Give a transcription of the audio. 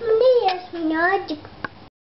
Мне есть минетик.